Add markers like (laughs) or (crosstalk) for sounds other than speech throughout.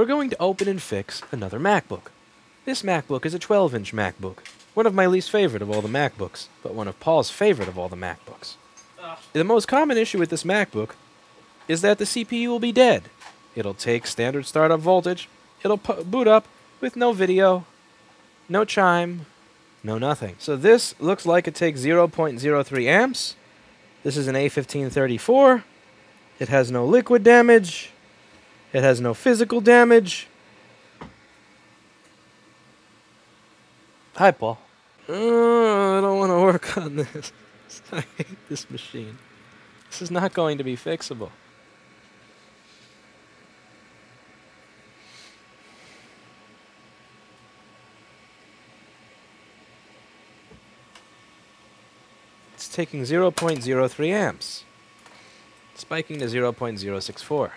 we're going to open and fix another MacBook. This MacBook is a 12 inch MacBook, one of my least favorite of all the MacBooks, but one of Paul's favorite of all the MacBooks. The most common issue with this MacBook is that the CPU will be dead. It'll take standard startup voltage, it'll boot up with no video, no chime, no nothing. So this looks like it takes 0.03 amps. This is an A1534. It has no liquid damage. It has no physical damage. Hi, Paul. Uh, I don't want to work on this. (laughs) I hate this machine. This is not going to be fixable. It's taking 0.03 amps, spiking to 0.064.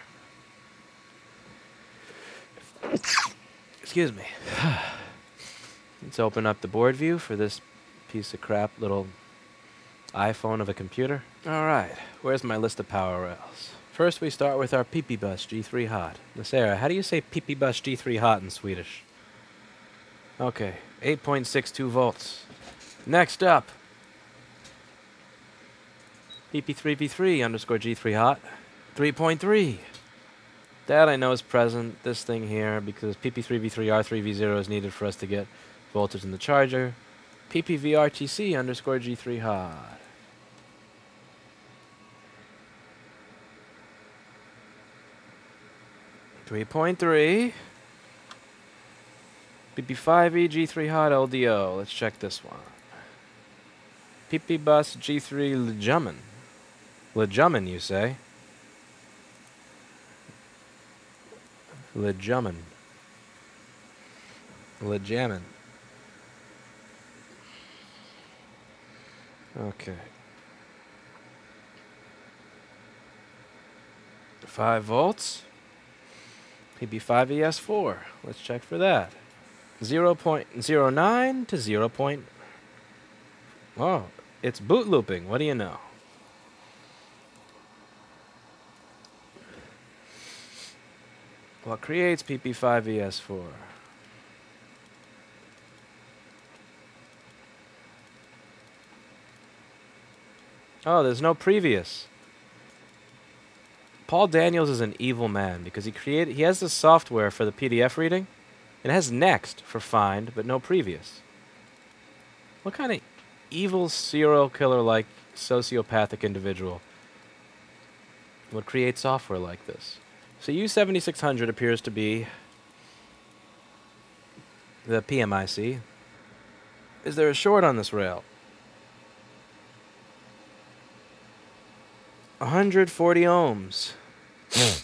Excuse me. Let's open up the board view for this piece of crap little iPhone of a computer. All right, where's my list of power rails? First, we start with our PP Bus G3 Hot. Nasera, how do you say PP Bus G3 Hot in Swedish? Okay, 8.62 volts. Next up, PP3V3 underscore G3 Hot, 3.3. That I know is present, this thing here, because PP3V3 R3V0 is needed for us to get voltage in the charger. PPVRTC underscore G3 hot. Three point three. PP5E G3 hot LDO. Let's check this one. PP bus G3 Lejumen. Lejumen, you say? Lejumen. Lejamin. Okay. 5 volts. PP5ES4. Let's check for that. 0 0.09 to 0. Point oh, it's boot looping. What do you know? What creates PP5ES4? Oh, there's no previous. Paul Daniels is an evil man because he created he has the software for the PDF reading. It has next for find, but no previous. What kind of evil serial killer like sociopathic individual would create software like this? So U7600 appears to be the PMIC. Is there a short on this rail? 140 ohms. Hmm.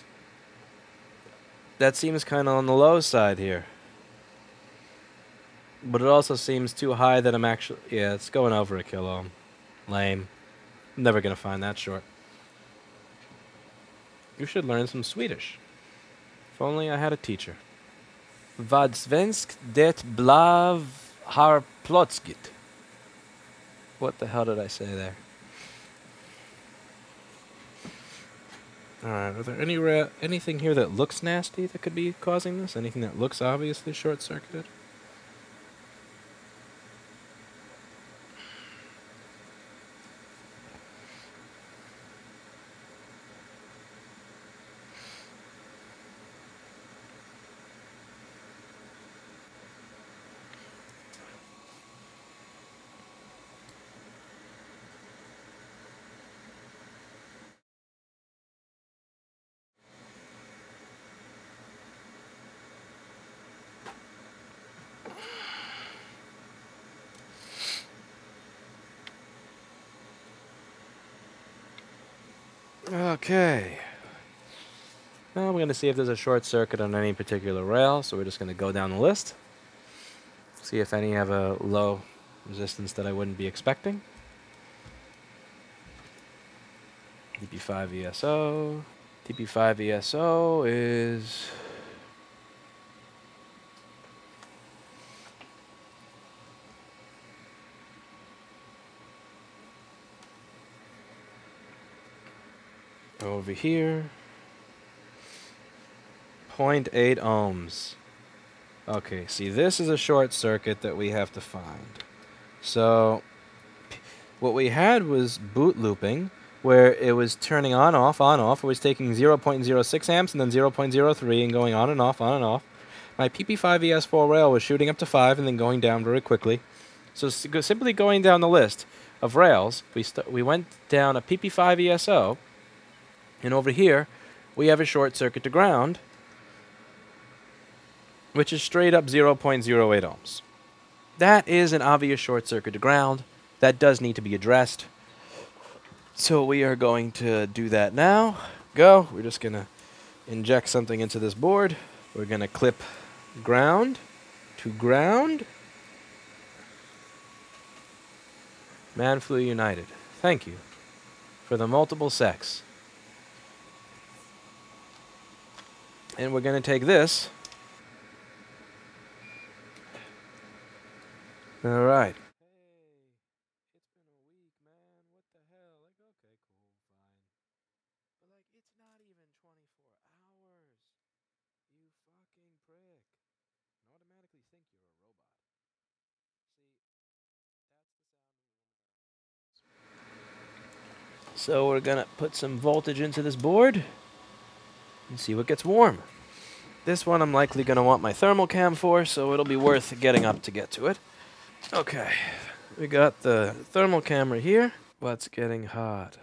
that seems kind of on the low side here. But it also seems too high that I'm actually... Yeah, it's going over a kilo. Lame. I'm never going to find that short. You should learn some Swedish. If only I had a teacher. Vad svensk det blav har plötsligt. What the hell did I say there? Alright, are there any anything here that looks nasty that could be causing this? Anything that looks obviously short Okay. Now we're going to see if there's a short circuit on any particular rail, so we're just going to go down the list. See if any have a low resistance that I wouldn't be expecting. TP5 ESO. TP5 ESO is over here. 0.8 ohms. Okay, see, this is a short circuit that we have to find. So, what we had was boot looping, where it was turning on, off, on, off. It was taking 0.06 amps and then 0.03 and going on and off, on and off. My PP5ES4 rail was shooting up to 5 and then going down very quickly. So simply going down the list of rails, we, we went down a PP5 ESO, and over here we have a short circuit to ground, which is straight up 0.08 ohms. That is an obvious short circuit to ground. That does need to be addressed. So we are going to do that now. Go. We're just going to inject something into this board. We're going to clip ground to ground. Manflu United. Thank you for the multiple sex. And we're going to take this. All right. So we're going to put some voltage into this board and see what gets warm. This one I'm likely going to want my thermal cam for, so it'll be worth getting up to get to it. Okay, we got the thermal camera here. What's getting hot?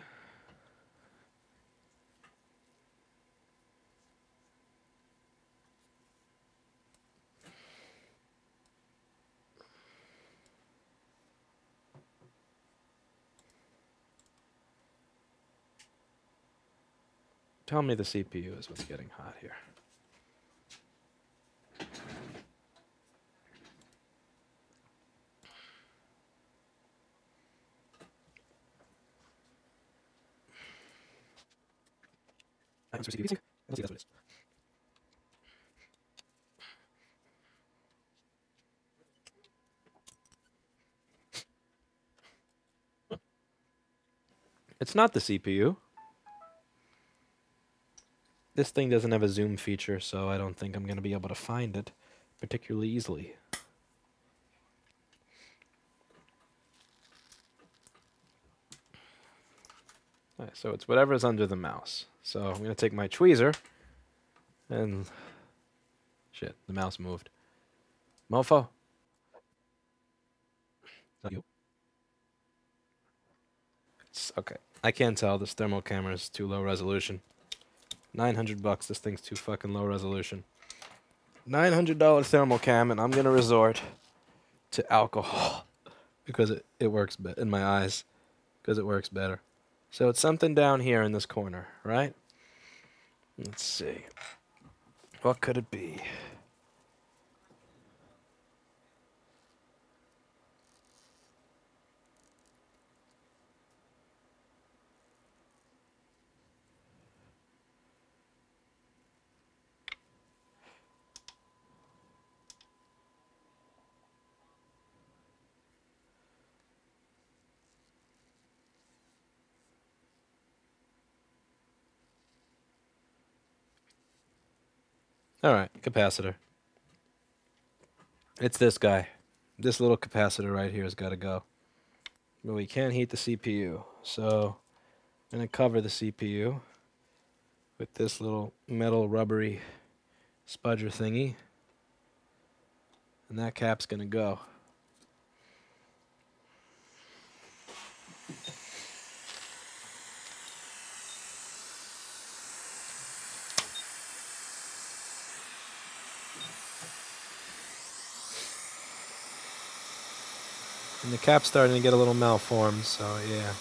Tell me the CPU is what's getting hot here. Let's see. It's not the CPU. This thing doesn't have a zoom feature, so I don't think I'm going to be able to find it particularly easily. Right, so it's whatever's under the mouse. So I'm going to take my tweezer and... Shit, the mouse moved. Mofo? It's, okay, I can't tell. This thermal camera is too low resolution. 900 bucks. This thing's too fucking low resolution. $900 thermal cam, and I'm going to resort to alcohol because it, it works be- in my eyes because it works better. So it's something down here in this corner, right? Let's see. What could it be? Alright, capacitor. It's this guy. This little capacitor right here has got to go. But we can't heat the CPU. So I'm going to cover the CPU with this little metal rubbery spudger thingy. And that cap's going to go. And the cap's starting to get a little malformed, so yeah.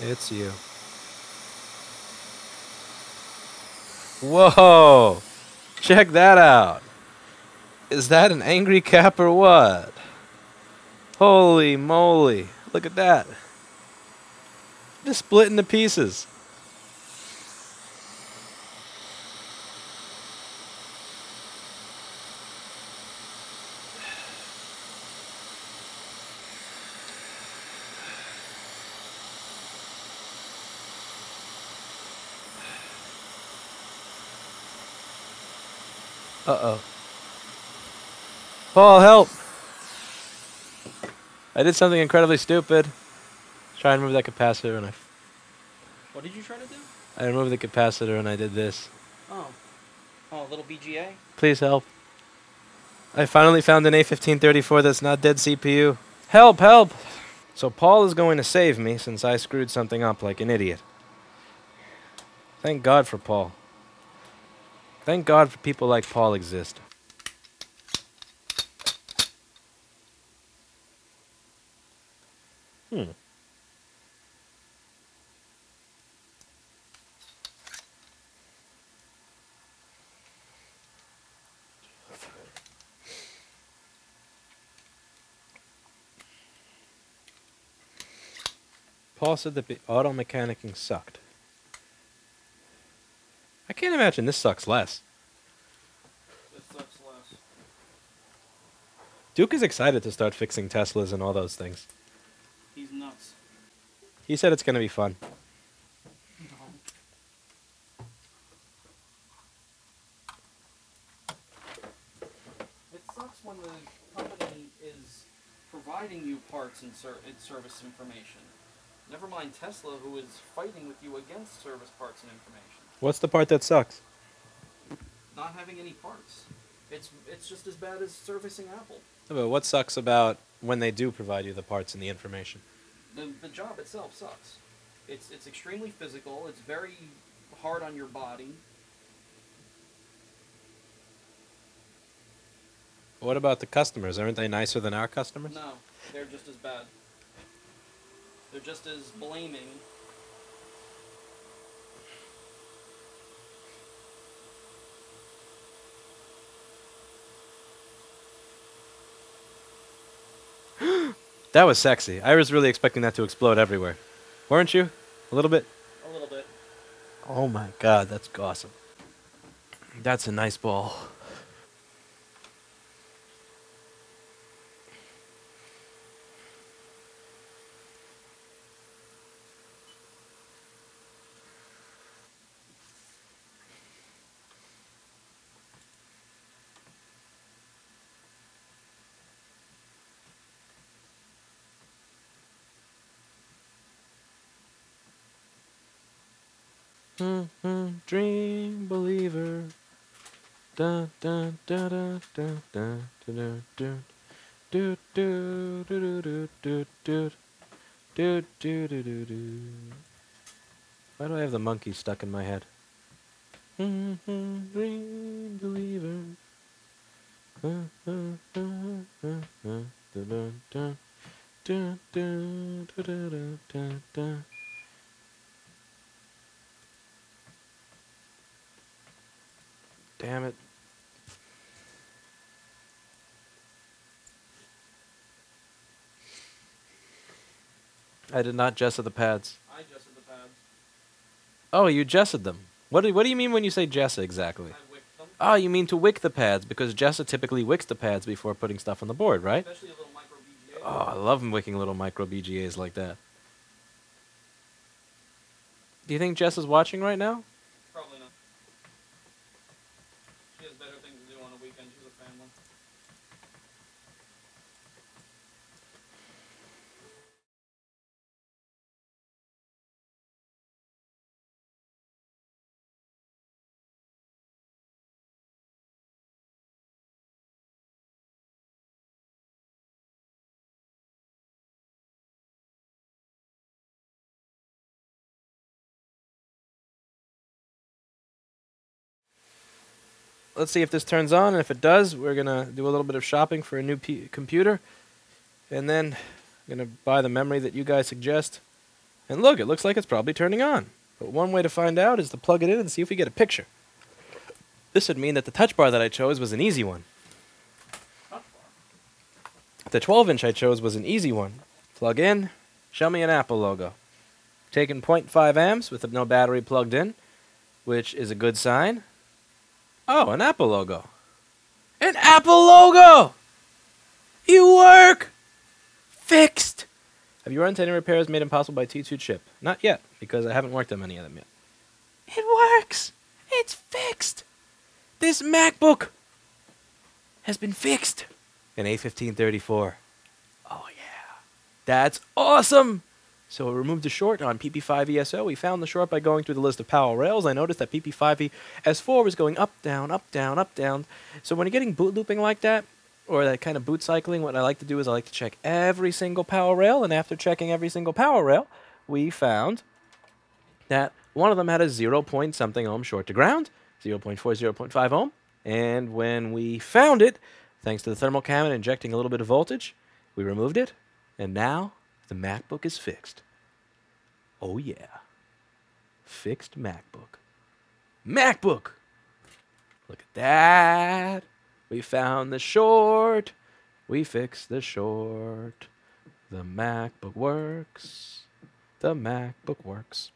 It's you. Whoa! Check that out. Is that an angry cap or what? Holy moly. Look at that. Just split into pieces. Uh-oh. Paul, help! I did something incredibly stupid. Try and remove that capacitor and I... What did you try to do? I removed the capacitor and I did this. Oh. Oh, a little BGA? Please help. I finally found an A1534 that's not dead CPU. Help, help! So Paul is going to save me since I screwed something up like an idiot. Thank God for Paul. Thank God for people like Paul exist. Hmm. Paul said that the auto mechanicing sucked. I can't imagine this sucks less. This sucks less. Duke is excited to start fixing Teslas and all those things. He's nuts. He said it's going to be fun. It sucks when the company is providing you parts and ser- and service information. Never mind Tesla, who is fighting with you against service parts and information. What's the part that sucks? Not having any parts. It's it's just as bad as servicing Apple. But what sucks about when they do provide you the parts and the information? The the job itself sucks. It's it's extremely physical. It's very hard on your body. What about the customers? Aren't they nicer than our customers? No, they're just as bad. They're just as blaming. That was sexy. I was really expecting that to explode everywhere. Weren't you? A little bit? A little bit. Oh my god, that's awesome. That's a nice ball. Mm-hmm. Dream believer. Dun dun dun dun dun dun dun dun do do do do do do do do do do do. Why do I have the monkey stuck in my head? Mm-hmm. Dream believer. Dun dun dun dun dun dun dun dun dun dun dun dun dun. Damn it. I did not jessa the pads. I adjusted the pads. Oh, you jessed them. What do, what do you mean when you say jessa exactly? I wicked them. Oh, you mean to wick the pads because jessa typically wicks the pads before putting stuff on the board, right? Especially a little micro BGA. Oh, I love wicking little micro BGAs like that. Do you think Jess is watching right now? Probably not. She has better things to do on a weekend. She's a family. Let's see if this turns on, and if it does, we're gonna do a little bit of shopping for a new computer, and then I'm gonna buy the memory that you guys suggest. And look, it looks like it's probably turning on. But one way to find out is to plug it in and see if we get a picture. This would mean that the touch bar that I chose was an easy one. The 12 inch I chose was an easy one. Plug in, show me an Apple logo. Taking 0.5 amps with no battery plugged in, which is a good sign. Oh, an Apple logo. An Apple logo! You work! Fixed! Have you run into any repairs made impossible by T2 chip? Not yet, because I haven't worked on any of them yet. It works! It's fixed! This MacBook has been fixed in A1534. Oh, yeah. That's awesome! So we removed the short on PP5 ESO. We found the short by going through the list of power rails. I noticed that PP5 S4 was going up, down, up, down, up, down. So when you're getting boot looping like that, or that kind of boot cycling, what I like to do is I like to check every single power rail. And after checking every single power rail, we found that one of them had a 0 point something ohm short to ground, 0.4, 0.5 ohm. And when we found it, thanks to the thermal cam injecting a little bit of voltage, we removed it. And now the MacBook is fixed. Oh, yeah. Fixed MacBook. MacBook! Look at that. We found the short. We fixed the short. The MacBook works. The MacBook works.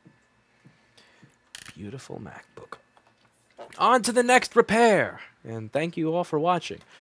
Beautiful MacBook. On to the next repair. And thank you all for watching.